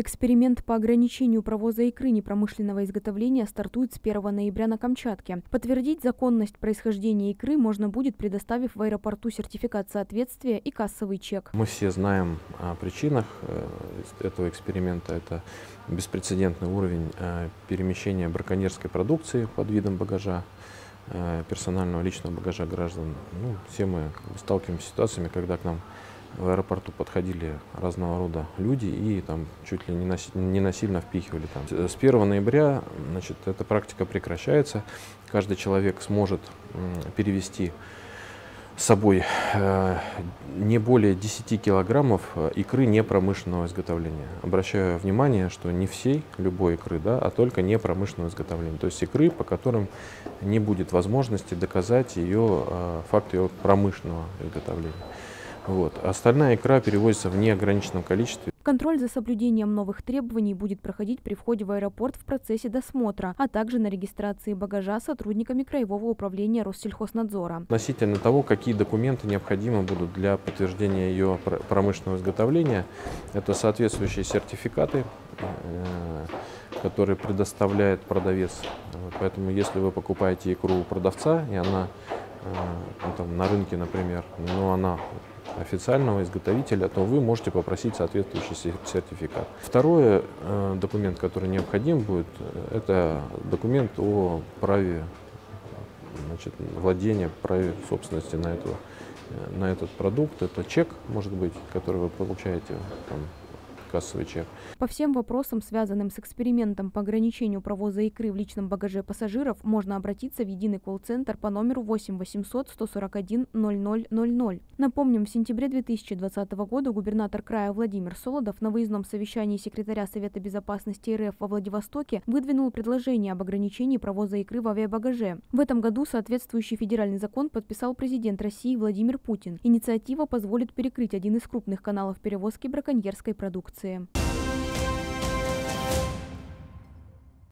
Эксперимент по ограничению провоза икры непромышленного изготовления стартует с 1 ноября на Камчатке. Подтвердить законность происхождения икры можно будет, предоставив в аэропорту сертификат соответствия и кассовый чек. Мы все знаем о причинах э, этого эксперимента. Это беспрецедентный уровень э, перемещения браконьерской продукции под видом багажа э, персонального личного багажа граждан. Ну, все мы сталкиваемся с ситуациями, когда к нам в аэропорту подходили разного рода люди и там чуть ли не, наси, не насильно впихивали там. С 1 ноября значит, эта практика прекращается. Каждый человек сможет перевести с собой э, не более 10 килограммов э, икры непромышленного изготовления. Обращаю внимание, что не всей любой икры, да, а только непромышленного изготовления. То есть икры, по которым не будет возможности доказать ее, э, факт ее промышленного изготовления. Вот. Остальная икра перевозится в неограниченном количестве. Контроль за соблюдением новых требований будет проходить при входе в аэропорт в процессе досмотра, а также на регистрации багажа сотрудниками Краевого управления Россельхознадзора. Относительно того, какие документы необходимы будут для подтверждения ее промышленного изготовления, это соответствующие сертификаты, э, которые предоставляет продавец. Поэтому если вы покупаете икру у продавца, и она э, ну, там, на рынке, например, но она официального изготовителя, то вы можете попросить соответствующий сертификат. Второй э, документ, который необходим будет, это документ о праве значит, владения, праве собственности на, эту, э, на этот продукт. Это чек, может быть, который вы получаете там, кассовый чек. По всем вопросам, связанным с экспериментом по ограничению провоза икры в личном багаже пассажиров, можно обратиться в единый колл-центр по номеру 8 800 141 0000. Напомним, в сентябре 2020 года губернатор края Владимир Солодов на выездном совещании секретаря Совета безопасности РФ во Владивостоке выдвинул предложение об ограничении провоза икры в авиабагаже. В этом году соответствующий федеральный закон подписал президент России Владимир Путин. Инициатива позволит перекрыть один из крупных каналов перевозки браконьерской продукции реакции.